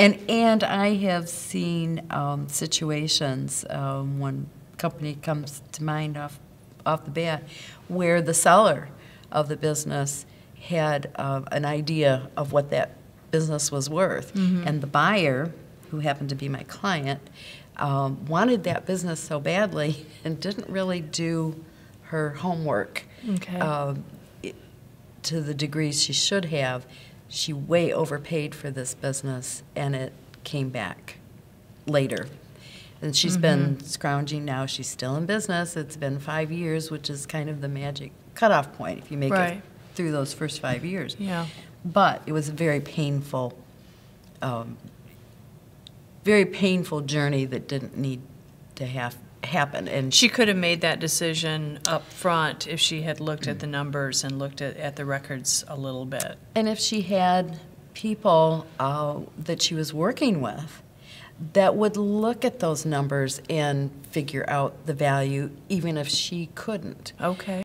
And, and I have seen um, situations, um, one company comes to mind off, off the bat, where the seller of the business had uh, an idea of what that business was worth. And the buyer, who happened to be my client, um, wanted that business so badly and didn't really do her homework Okay. it- to the degrees she should have. She way overpaid for this business, and it came back later. And she's been scrounging now. She's still in business. It's been five years, which is kind of the magic cutoff point if you make Right. it through those first five years. Yeah. But it was a very painful, um, very painful journey that didn't need to have happen. And She could have made that decision up front if she had looked at the numbers and looked at, at the records a little bit. And if she had people uh, that she was working with that would look at those numbers and figure out the value, even if she couldn't. Okay.